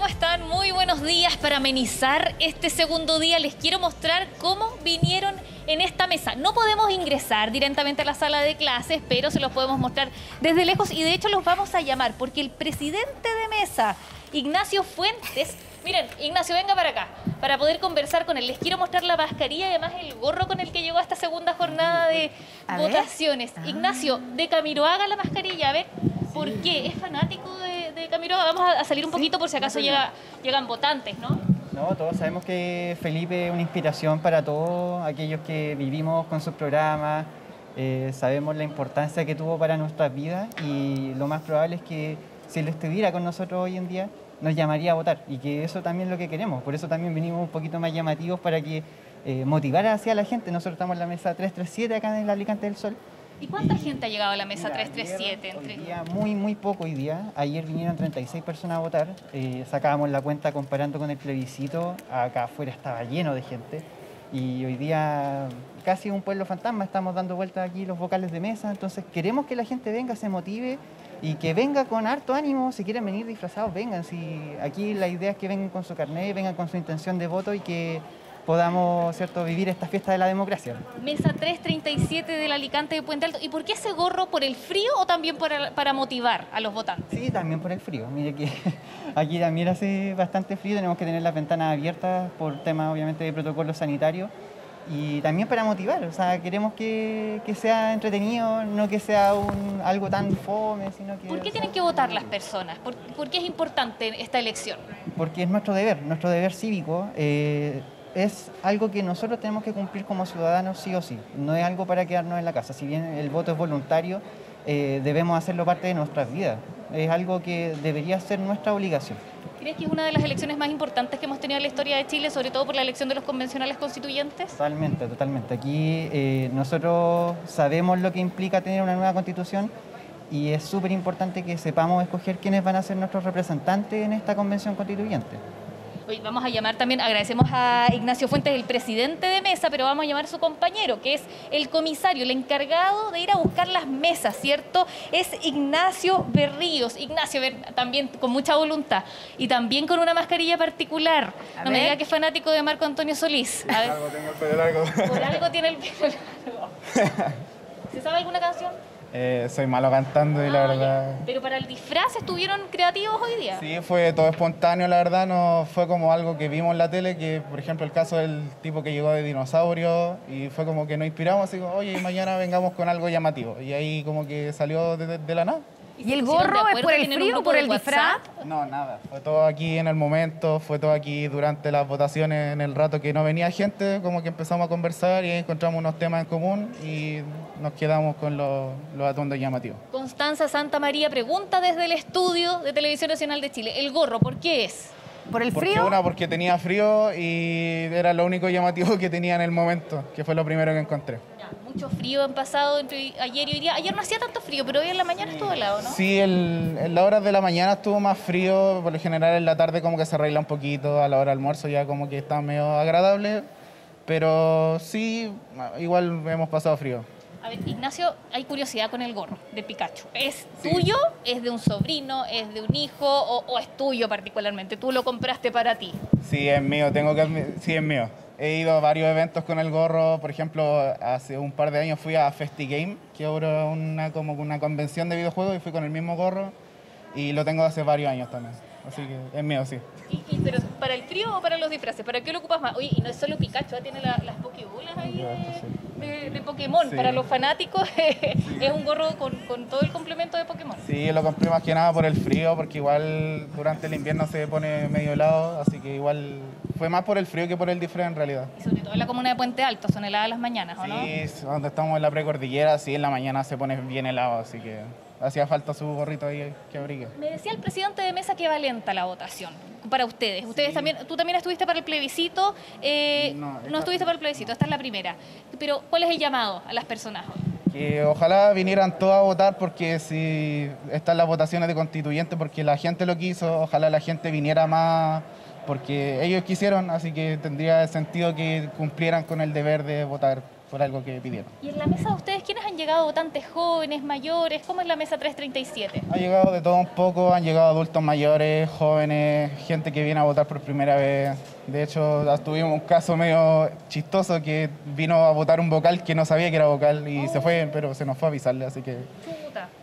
¿Cómo están? Muy buenos días. Para amenizar este segundo día les quiero mostrar cómo vinieron en esta mesa. No podemos ingresar directamente a la sala de clases, pero se los podemos mostrar desde lejos y de hecho los vamos a llamar porque el presidente de mesa, Ignacio Fuentes, miren, Ignacio, venga para acá, para poder conversar con él. Les quiero mostrar la mascarilla y además el gorro con el que llegó a esta segunda jornada de A votaciones. Ignacio, de Camiroaga la mascarilla, a ver, ¿por qué? ¿Es fanático de, de Camiroaga? Vamos a, salir un poquito por si acaso llega, llegan votantes, ¿no? No, todos sabemos que Felipe es una inspiración para todos aquellos que vivimos con sus programas, eh, sabemos la importancia que tuvo para nuestras vidas y lo más probable es que si él estuviera con nosotros hoy en día nos llamaría a votar y que eso también es lo que queremos, por eso también venimos un poquito más llamativos para que eh, motivar hacia la gente. Nosotros estamos en la mesa 337 acá en el Alicante del Sol. ¿Y cuánta gente ha llegado a la mesa Mira, 337? ayer, Entre... Hoy día muy, muy poco hoy día. Ayer vinieron 36 personas a votar. Eh, sacábamos la cuenta comparando con el plebiscito. Acá afuera estaba lleno de gente. Y hoy día casi un pueblo fantasma. Estamos dando vueltas aquí los vocales de mesa. Entonces queremos que la gente venga, se motive y que venga con harto ánimo. Si quieren venir disfrazados, vengan. Si aquí la idea es que vengan con su carnet, vengan con su intención de voto y que podamos ¿cierto? vivir esta fiesta de la democracia. Mesa 337 del Alicante de Puente Alto. ¿Y por qué ese gorro? ¿Por el frío o también para, para motivar a los votantes? Sí, también por el frío. Mire que aquí también hace bastante frío, tenemos que tener las ventanas abiertas por temas obviamente de protocolo sanitario y también para motivar, o sea, queremos que, que sea entretenido, no que sea un, algo tan fome, sino que... ¿Por qué o sea, tienen que votar las personas? ¿Por, por qué es importante esta elección? Porque es nuestro deber, nuestro deber cívico. eh, es algo que nosotros tenemos que cumplir como ciudadanos sí o sí. No es algo para quedarnos en la casa. Si bien el voto es voluntario, eh, debemos hacerlo parte de nuestras vidas. Es algo que debería ser nuestra obligación. ¿Crees que es una de las elecciones más importantes que hemos tenido en la historia de Chile, sobre todo por la elección de los convencionales constituyentes? Totalmente, totalmente. Aquí eh, nosotros sabemos lo que implica tener una nueva constitución y es súper importante que sepamos escoger quiénes van a ser nuestros representantes en esta convención constituyente. Hoy vamos a llamar también, agradecemos a Ignacio Fuentes, el presidente de mesa, pero vamos a llamar a su compañero, que es el comisario, el encargado de ir a buscar las mesas, ¿cierto? Es Ignacio Berríos. Ignacio, ver, también con mucha voluntad y también con una mascarilla particular. A no me diga que es fanático de Marco Antonio Solís. A ver, Algo tengo el pelo largo. por algo tiene el pelo largo. ¿Se sabe alguna canción? Eh, soy malo cantando y la Ah, verdad. ya. Pero para el disfraz estuvieron creativos hoy día. Sí, fue todo espontáneo, la verdad, no fue como algo que vimos en la tele, que por ejemplo el caso del tipo que llegó de dinosaurio y fue como que nos inspiramos, así como, oye, mañana vengamos con algo llamativo. Y ahí como que salió de, de- de la nada. ¿Y el gorro es por el ¿Tienen un frío o por el disfraz? No, nada. Fue todo aquí en el momento, fue todo aquí durante las votaciones, en el rato que no venía gente, como que empezamos a conversar y encontramos unos temas en común y nos quedamos con los, los atuendos llamativos. Constanza Santa María pregunta desde el estudio de Televisión Nacional de Chile. ¿El gorro por qué es? ¿Por el Porque frío? una, porque tenía frío y era lo único llamativo que tenía en el momento, que fue lo primero que encontré. Ya, mucho frío han pasado entre ayer y hoy día. Ayer no hacía tanto frío, pero hoy en la mañana estuvo helado, ¿no? Sí, el- en las horas de la mañana estuvo más frío, por lo general en la tarde como que se arregla un poquito, a la hora del almuerzo ya como que está medio agradable, pero sí, igual hemos pasado frío. A ver, Ignacio, hay curiosidad con el gorro de Pikachu. ¿Es tuyo? ¿Es de un sobrino? ¿Es de un hijo? ¿O, o es tuyo particularmente? ¿Tú lo compraste para ti? Sí, es mío, tengo que sí, es mío. He ido a varios eventos con el gorro, por ejemplo, hace un par de años fui a FestiGame, que era una, como una convención de videojuegos y fui con el mismo gorro y lo tengo hace varios años también. Así que es mío, sí. Y, y- pero ¿Para el frío o para los disfraces? ¿Para qué lo ocupas más? Oye, y no es solo Pikachu, ¿eh? tiene la- las Pokébolas ahí de, de- de Pokémon. Sí. Para los fanáticos es un gorro con, con todo el complemento de Pokémon. Sí, lo compré más que nada por el frío, porque igual durante el invierno se pone medio helado, así que igual fue más por el frío que por el disfraz en realidad. Y sobre todo en la comuna de Puente Alto, son heladas las mañanas, ¿o no? Sí, donde estamos en la precordillera, sí, en la mañana se pone bien helado, así que hacía falta su gorrito ahí que abrigue. Me decía el presidente de mesa que va lenta la votación para ustedes. Ustedes también, tú también estuviste para el plebiscito, eh, No, no, estuviste para el plebiscito, esta es la primera. Pero ¿cuál es el llamado a las personas? Que ojalá vinieran todos a votar porque si están las votaciones de constituyente, porque la gente lo quiso, ojalá la gente viniera más porque ellos quisieron, así que tendría sentido que cumplieran con el deber de votar por algo que pidieron. ¿Y en la mesa de ustedes quiénes han llegado votantes jóvenes, mayores? ¿Cómo es la mesa 337? Ha llegado de todo un poco, han llegado adultos mayores, jóvenes, gente que viene a votar por primera vez. De hecho, tuvimos un caso medio chistoso que vino a votar un vocal que no sabía que era vocal y se fue, pero se nos fue a avisarle, así que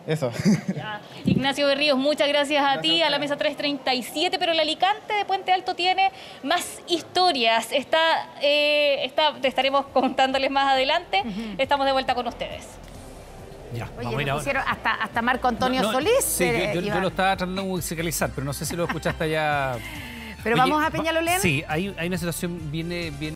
Eso. Ya. Ignacio Berríos, muchas gracias a ti, a la mesa 337, pero el Alicante de Puente Alto tiene más historias. Está, eh, está, te estaremos contándoles más adelante. Estamos de vuelta con ustedes. Ya, Oye, vamos a ir me ahora. pusieron hasta, hasta Marco Antonio No, no, Solís. Sí, eh, yo, yo- yo iba. lo estaba tratando de musicalizar, pero no sé si lo escuchaste allá. Pero Oye, vamos a Peñalolén. Sí, hay, hay una situación bien, eh, bien